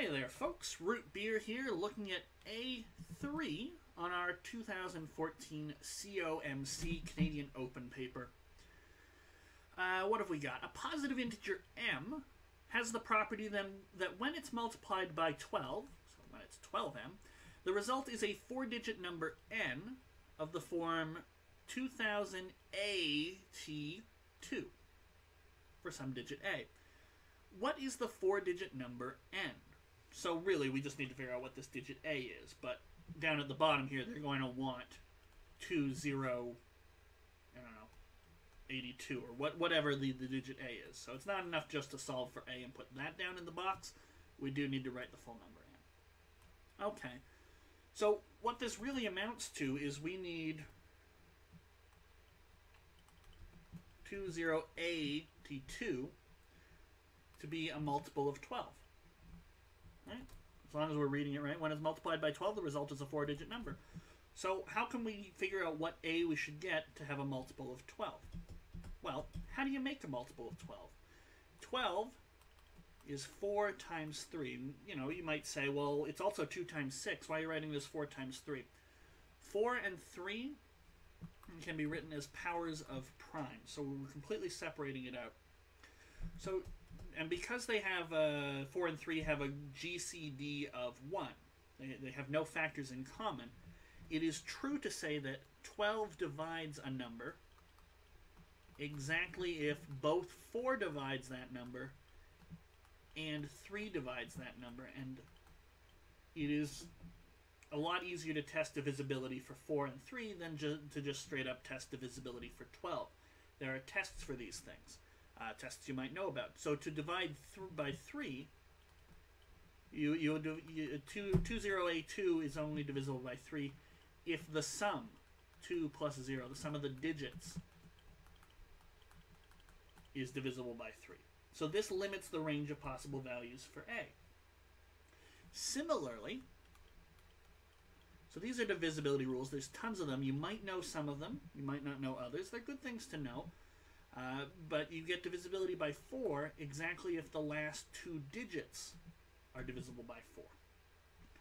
Hi there, folks. Root Beer here, looking at A3 on our 2014 COMC Canadian Open paper. Uh, what have we got? A positive integer m has the property then that when it's multiplied by 12, so when it's 12m, the result is a four-digit number n of the form 2000AT2 for some digit a. What is the four-digit number n? So really, we just need to figure out what this digit a is. But down at the bottom here, they're going to want two zero, I don't know, 82 or what whatever the, the digit a is. So it's not enough just to solve for a and put that down in the box. We do need to write the full number in. Okay. So what this really amounts to is we need 20AT2 to be a multiple of 12. Right? As long as we're reading it right. When it's multiplied by 12, the result is a four-digit number. So how can we figure out what a we should get to have a multiple of 12? Well, how do you make a multiple of 12? 12 is 4 times 3. You know, you might say, well, it's also 2 times 6. Why are you writing this 4 times 3? 4 and 3 can be written as powers of prime. So we're completely separating it out. So, and because they have, uh, 4 and 3 have a GCD of 1, they, they have no factors in common, it is true to say that 12 divides a number exactly if both 4 divides that number and 3 divides that number. And it is a lot easier to test divisibility for 4 and 3 than ju to just straight up test divisibility for 12. There are tests for these things, uh, tests you might know about. So to divide th by 3, you, you, you 2, 20A2 is only divisible by 3 if the sum, 2 plus 0, the sum of the digits, is divisible by 3. So this limits the range of possible values for A. Similarly, so these are divisibility rules. There's tons of them. You might know some of them. You might not know others. They're good things to know. Uh, but you get divisibility by 4 exactly if the last two digits are divisible by 4.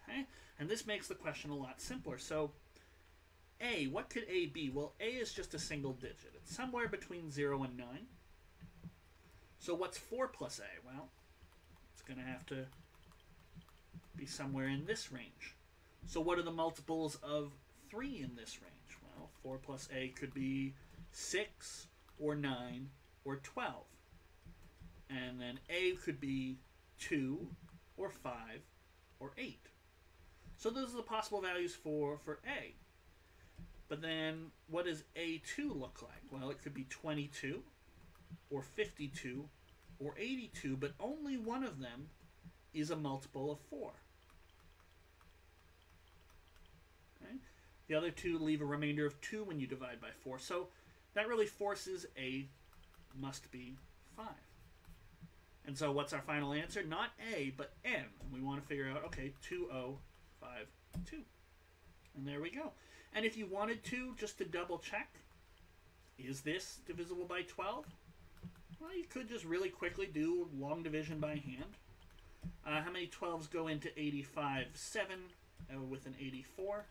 Okay? And this makes the question a lot simpler. So A, what could A be? Well, A is just a single digit. It's somewhere between 0 and 9. So what's 4 plus A? Well, it's going to have to be somewhere in this range. So what are the multiples of 3 in this range? Well, 4 plus A could be 6 or 9 or 12. And then A could be 2 or 5 or 8. So those are the possible values for, for A. But then what does A2 look like? Well, it could be 22 or 52 or 82, but only one of them is a multiple of 4. Okay? The other two leave a remainder of 2 when you divide by 4. So that really forces A must be 5. And so what's our final answer? Not A, but N. And we want to figure out, okay, 2052. And there we go. And if you wanted to, just to double check, is this divisible by 12? Well, you could just really quickly do long division by hand. Uh, how many 12s go into 85? 7 uh, with an 84.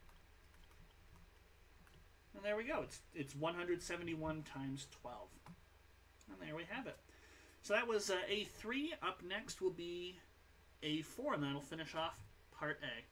And there we go. It's, it's 171 times 12. And there we have it. So that was uh, A3. Up next will be A4, and that'll finish off part A.